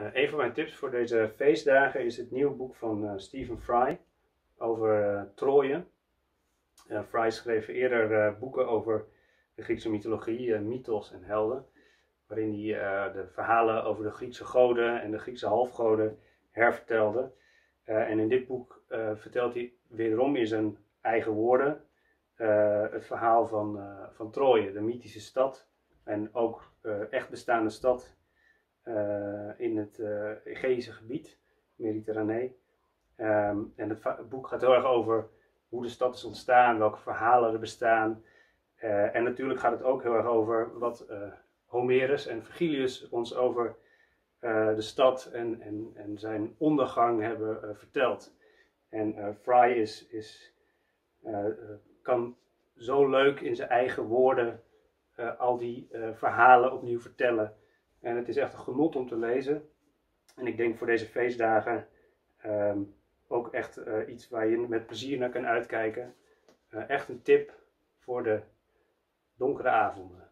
Uh, een van mijn tips voor deze feestdagen is het nieuwe boek van uh, Stephen Fry over uh, Troje. Fry schreef eerder boeken over de Griekse mythologie, mythos en helden, waarin hij de verhalen over de Griekse goden en de Griekse halfgoden hervertelde. en in dit boek vertelt hij wederom in zijn eigen woorden het verhaal van, van Troje, de mythische stad en ook echt bestaande stad eh, in het uh, Egeïsche gebied, Mediterranee. Ehm, en het boek gaat heel erg over hoe de stad is ontstaan, welke verhalen er bestaan. Eh, en natuurlijk gaat het ook heel erg over wat Homerus en Virgilius ons over de stad en, en, en zijn ondergang hebben verteld. En Fry is, is, kan zo leuk in zijn eigen woorden al die verhalen opnieuw vertellen. En het is echt een genot om te lezen. En ik denk voor deze feestdagen ehm, ook echt uh, iets waar je met plezier naar kan uitkijken. Uh, echt een tip voor de donkere avonden.